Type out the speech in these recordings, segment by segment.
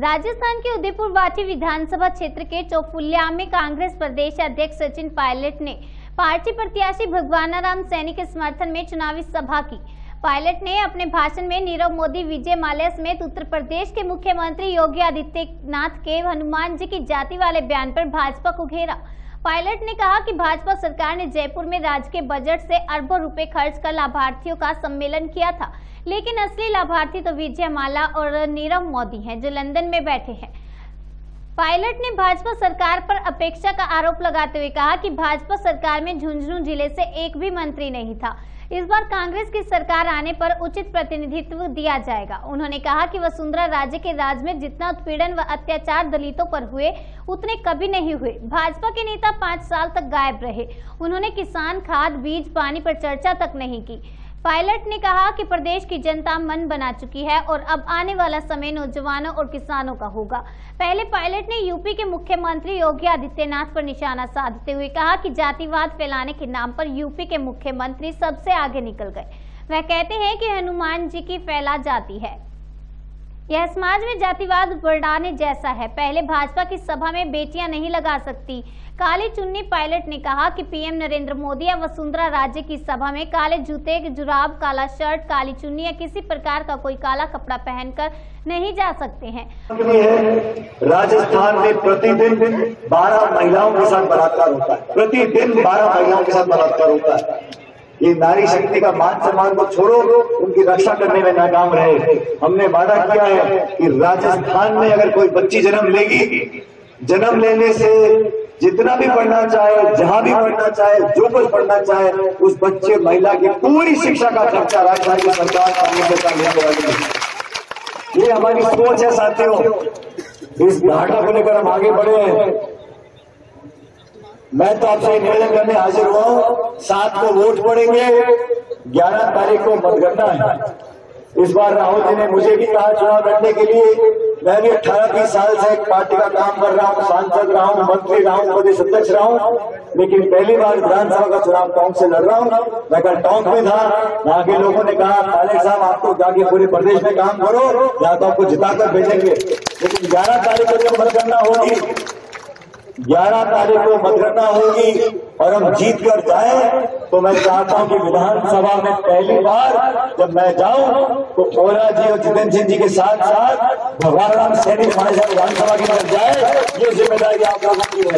राजस्थान के उदयपुर वाटी विधानसभा क्षेत्र के चौफुल्या में कांग्रेस प्रदेश अध्यक्ष सचिन पायलट ने पार्टी प्रत्याशी भगवाना राम सैनी के समर्थन में चुनावी सभा की। पायलट ने अपने भाषण में नीरव मोदी, विजय माल्या समेत उत्तर प्रदेश के मुख्यमंत्री योगी आदित्यनाथ के हनुमान जी की जाति वाले बयान पर भाजपा को घेरा। पायलट ने कहा कि भाजपा सरकार ने जयपुर में राज्य के बजट से अरबों रुपए खर्च कर लाभार्थियों का सम्मेलन किया था। लेकिन असली लाभार्थी तो विजय माला और नीरव मोदी हैं, जो लंदन में बैठे हैं। पायलट ने भाजपा सरकार पर अपेक्षा का आरोप लगाते हुए कहा कि भाजपा सरकार में झुंझुनू ज़िले से एक भी मंत्री नहीं था। इस बार कांग्रेस की सरकार आने पर उचित प्रतिनिधित्व दिया जाएगा। उन्होंने कहा कि वसुंधरा राज्य के राज में जितना उत्पीड़न व अत्याचार दलितों पर हुए, उतने कभी नहीं हुए। भाजपा के नेता पाँच साल तक गायब रहे। उन्होंने किसान, खाद, बीज, पानी पर चर्चा तक नहीं की। पायलट ने कहा कि प्रदेश की जनता मन बना चुकी है और अब आने वाला समय नौजवानों और किसानों का होगा। पहले पायलट ने यूपी के मुख्यमंत्री योगी आदित्यनाथ पर निशाना साधते हुए कहा कि जातिवाद फैलाने के नाम पर यूपी के मुख्यमंत्री सबसे आगे निकल गए। वह कहते हैं कि हनुमान जी की फैला जाती है। यह समाज में जातिवाद बढ़ाने जैसा है। पहले भाजपा की सभा में बेटियाँ नहीं लगा सकती। काली चुन्नी पायलट ने कहा कि पीएम नरेंद्र मोदी या वसुंधरा राज्य की सभा में काले जूते, जुराब, काला शर्ट, काली चुन्नी या किसी प्रकार का कोई काला कपड़ा पहनकर नहीं जा सकते हैं। राजस्थान में प्रतिदिन 12 महिलाओं के साथ बलात्कार होता है। प्रतिदिन 12 महिलाओं के साथ बलात्कार होता है। ये नारी शक्ति का मान सम्मान को छोड़ो, उनकी रक्षा करने में नाकाम रहे। हमने वादा किया है कि राजस्थान में अगर कोई बच्ची जन्म लेगी, जन्म लेने से जितना भी पढ़ना चाहे, जहाँ भी पढ़ना चाहे, जो कुछ पढ़ना चाहे, उस बच्चे, महिला की पूरी शिक्षा का खर्चा राजस्थान की सरकार ये हमारी सोच है साथियों। इस घाटा को लेकर हम आगे बढ़े हैं। मैं तो आपसे निवेदन करने हाजिर हुआ हूँ, सात को वोट पड़ेंगे, ग्यारह तारीख को मतगणना है। इस बार राहुल जी ने मुझे भी कहा चुनाव लड़ने के लिए, मैं भी अठारह बीस साल से एक पार्टी का काम कर रहा हूँ, सांसद रहा हूँ, मंत्री रहा हूँ प्रदेश अध्यक्ष रहा हूँ, लेकिन पहली बार विधानसभा का चुनाव टोंक से लड़ रहा हूँ। मैं कल टोंक में था, वहाँ के लोगों ने कहा खालिद साहब आपको जाके पूरे प्रदेश में काम करो, या तो आपको जिताकर भेजेंगे। लेकिन ग्यारह तारीख को जब मतगणना होगी ग्यारह तारीख को मतगणना होगी और हम जीत कर जाए तो मैं चाहता हूँ कि विधानसभा में पहली बार जब मैं जाऊँ तो ओला जी और जितेंद्र सिंह जी के साथ साथ भगवान राम सैनी हमारे साथ विधानसभा की तरफ़ जाए ये ज़िम्मेदारी आप लोगों की है।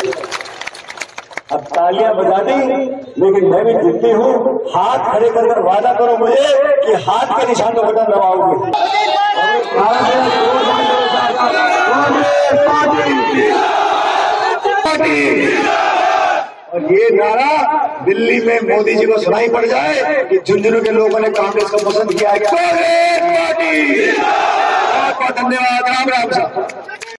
अब तालियाँ बजा दी लेकिन मैं भी जितनी हूँ हाथ खड़े कर कर वादा करो मुझे कि हाथ के निशान पर बटन दबाओगे और ये नारा दिल्ली में मोदी जी को सुनाई पड़ जाए कि झुंझुनू के लोगों ने कांग्रेस को पसंद किया है। कांग्रेस पार्टी। आपका धन्यवाद। राम राम साहब